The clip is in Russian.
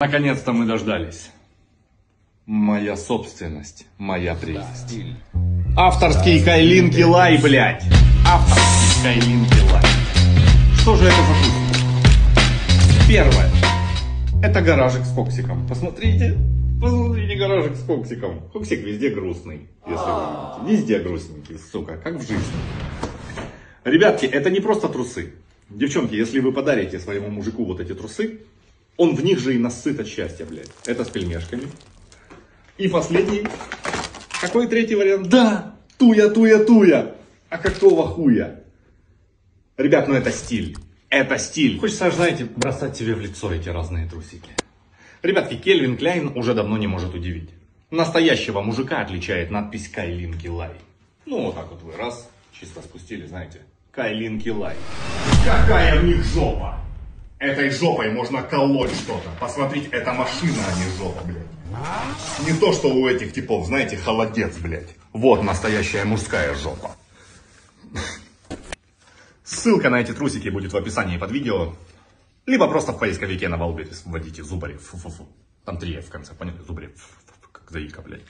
Наконец-то мы дождались. Моя собственность, моя прелесть. Авторский Кайлин Килай, блядь. Авторский Кайлин Килай. Что же это за вкус? Первое. Это гаражик с коксиком. Посмотрите. Посмотрите гаражик с коксиком. Коксик везде грустный, если вы видите. Везде грустненький, сука, как в жизни. Ребятки, это не просто трусы. Девчонки, если вы подарите своему мужику вот эти трусы, он в них же и насыт от счастья, блядь. Это с пельмешками. И последний. Какой третий вариант? Да, туя, туя, туя. А какого хуя? Ребят, ну это стиль. Это стиль. Хочется, знаете, бросать себе в лицо эти разные трусики. Ребятки, Кельвин Кляйн уже давно не может удивить. Настоящего мужика отличает надпись Кайлин Килай. Ну, вот так вот вы раз, чисто спустили, знаете. Кайлин Килай. Какая в них жопа! Этой жопой можно колоть что-то. Посмотрите, это машина, а не жопа, блядь. Не то, что у этих типов, знаете, холодец, блядь. Вот настоящая мужская жопа. Ссылка на эти трусики будет в описании под видео. Либо просто в поисковике на Валбере вводите Зубарев. Фу -фу -фу. Там три в конце, поняли? Зубарев. Как заика, блядь.